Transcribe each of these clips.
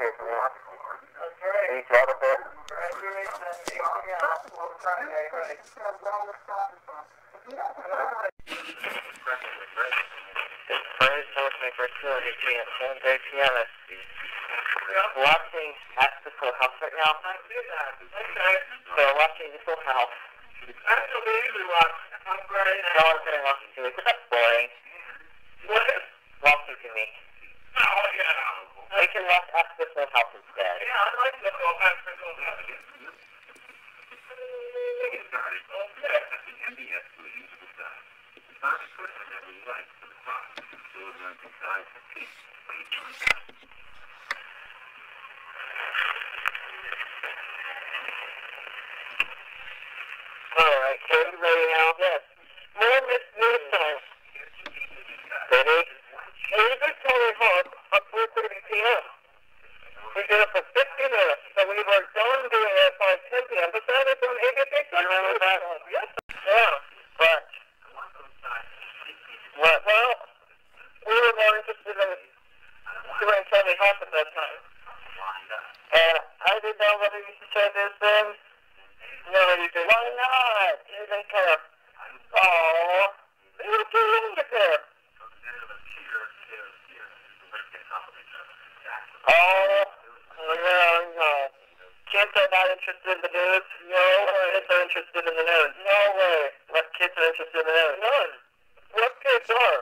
Graduate from the Any job up there? Friends told me for two hundred p.m. Sunday piano. Watching at the Full House right now. So watching the Full House. That's what we usually watch. I'm great. No one's gonna watch it because that's boring. What? Watching to me. Oh, yeah. We can watch at the Full House instead. Yeah, I like the whole African Alright, so you ready now? Yes. More Miss News time. Ready? Hey, you just told me home at 4.30 p.m. We did it for 50 minutes, so we were done doing it by 10 p.m. But that is on ABC. You remember that? Yes. Yeah, but... What? Well, we were more interested in doing Tony Hawk at that time. And I didn't know whether you should say this then. No, you did. Why not? You didn't care. Oh, you were too young to care. Oh, no. Kids are not interested in the news. No, kids are interested in the news. No way. What kids are interested in? None. What kids are?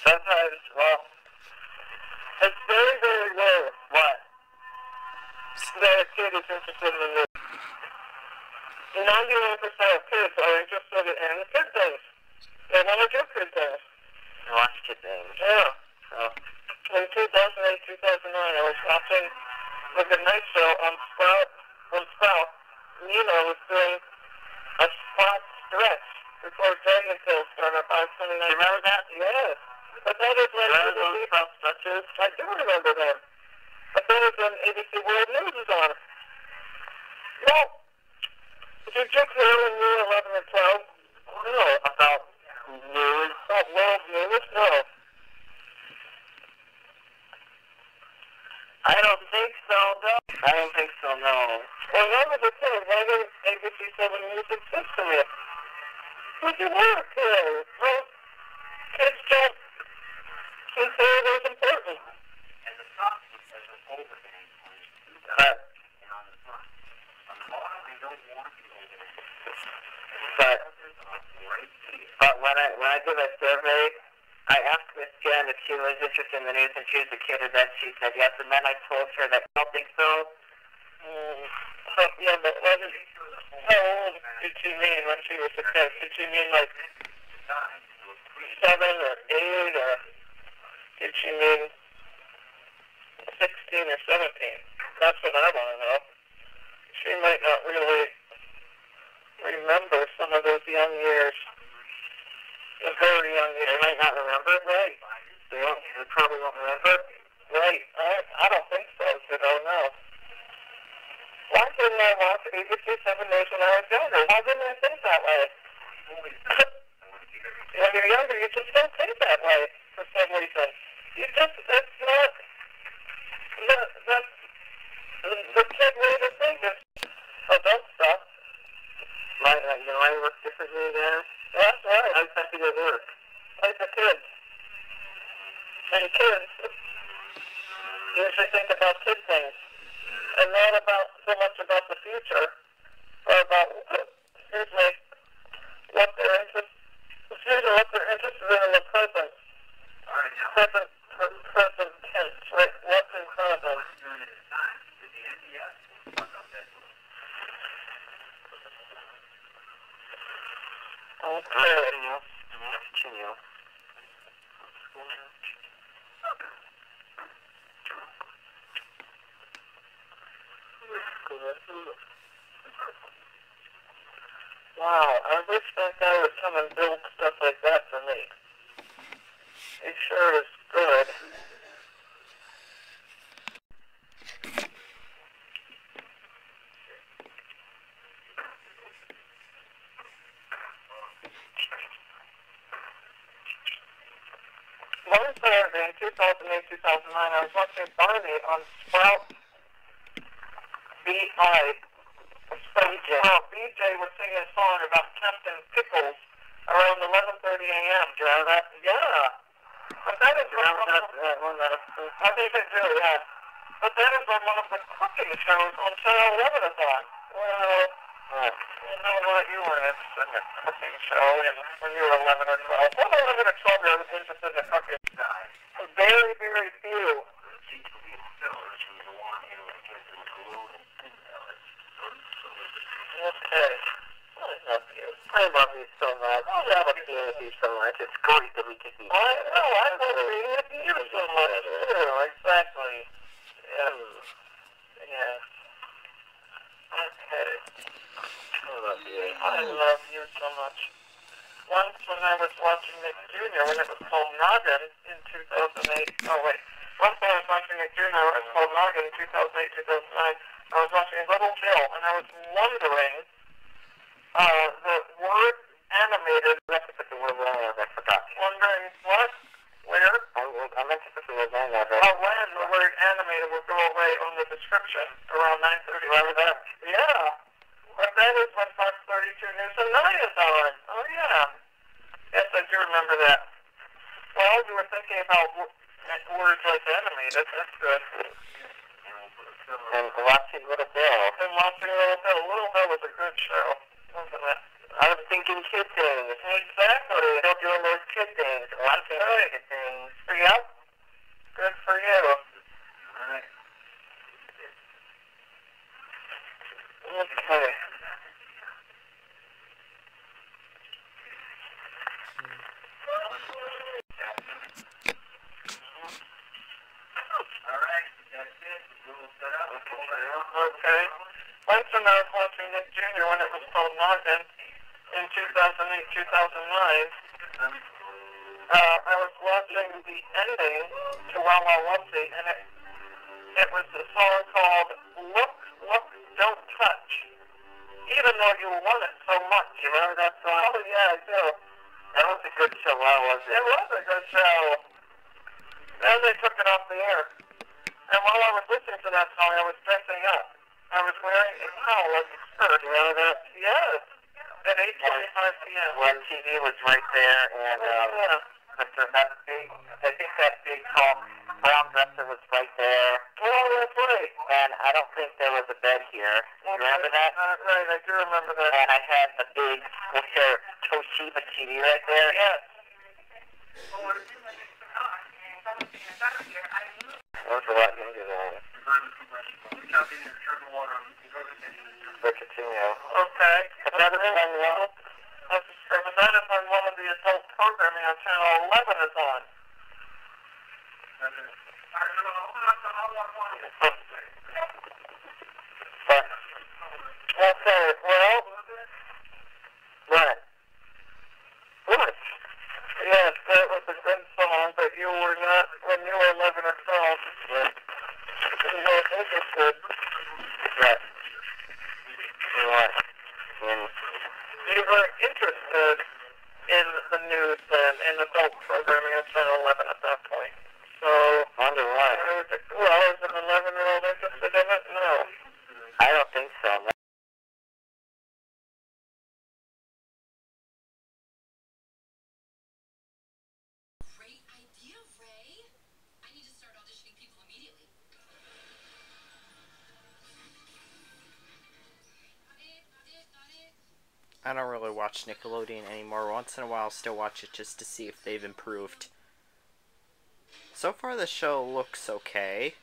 Sometimes, well, it's very, very rare. What? That a kid is interested in the news. 99% of kids are interested in kid things. They want to do kid things. They things. Yeah. Oh. In 2008, 2009, I was watching like a night show on Sprout. On Sprout, Nina was doing a spot stretch before Dragon Tail started at 529. You remember that? Yes. But that is when remember those spot stretches? I do remember them. But that is when ABC World News is on. Well, did you just hear when you were 11 or 12? No, about news. About world news? No. I don't think so, no. I don't think so, no. Well, that was the thing. Why didn't ABC 7 News exist to me? Would you work here? Well, kids don't consider it as important. But, but, but when I when I did a survey, I asked Miss Jen if she was interested in the news and she was a kid, and then she said yes, and then I told her that I don't think so. Mm, but yeah, but what is, how old did she mean when she was a kid? Did she mean like seven or eight, or did she mean sixteen or seventeen? That's what I want to know. She might not really remember some of those young years. Very young. They might not remember, right? They, they probably won't remember. Right. I, I don't think so, but I don't know. Why didn't I watch ABC 7 News when I was younger? Why didn't I think that way? when you're younger, you just don't think that way for some reason. You just, that's not, that, that's the kid way to think is adult stuff. My, uh, you know, I work differently there. That's right. How's that to work? Like a kid. And kids usually think about kid things. And not about so much about the future, or about, excuse me, what they're interested, excuse me, what they're interested in in the present. Present, present tense, right? What's in front of them. Okay. Continue. Wow, I wish that guy would come and build stuff like that for me. He sure is good. one Saturday in 2008, 2009, I was watching Barney on Sprout B.I. BJ. Oh, BJ was singing a song about Captain Pickles around 11.30 a.m. Do you remember that? Yeah. But that is Do you remember one of? That I think I do, yeah. But that is when one of the cooking shows on Channel 11 is on. Well, what? you know what, you were interested in a cooking show and when you were 11 or 12. When 11 or 12, I was interested in cooking. Very, very few. Okay. I love you. I love you so much. Oh, I love you so much. It's great that we can be I know, I love being with you so much too. Exactly. Um, yes. Yes. Okay. I love you. I love you so much. Once when I was watching Nick Jr. when it was called Noggin in 2008. Oh wait. Once I was watching Nick Jr. when it was called Noggin in 2008, 2009. I was watching Little Bill and I was wondering uh, the word animated. I meant to put the word wrong I forgot. Wondering what, where, I, I meant to put the word wrong but or when the word animated will go away on the description around 9:30. Remember that? Yeah. But that is when Fox 32 News and 9 is on. Oh, yeah. Yes, I do remember that. Well, you were thinking about w- words like animated. That's good. And watching Little Bill. And watching Little Bill. Little Bill was a good show, wasn't it? I was thinking kid things. Exactly. Still doing those kid things. Watching Right. kid things. Yep. Good for you. Alright. Okay. Alright, that's it. We'll set up. Okay. Once when I was watching Nick Jr. when it was Noggin in 2008, 2009, uh, I was watching the ending to Wow Wubbzy, and it, it was a song called Look, Look, Don't Touch. Even though you want it so much. You remember that song? Oh, yeah, I do. That was a good show. Wow, was It it? was a good show. Then they took it off the air. And while I was listening to that song, I was dressing up. I was wearing a towel like a skirt. You remember that? Yes. 8.25 p.m. When TV was right there, and um, yeah. Mr. That big, I think that big tall brown dresser was right there. Oh, that's right. And I don't think there was a bed here. You remember that? Uh, right, I do remember that. And I had the big square Toshiba TV right there. Yes. That was a lot younger than Richard Tino. Okay. Another one, well, That's and that is when one of the adult programming Channel 11 is on. but, Okay, watch Nickelodeon anymore. Once in a while, I'll still watch it just to see if they've improved. So far, the show looks okay.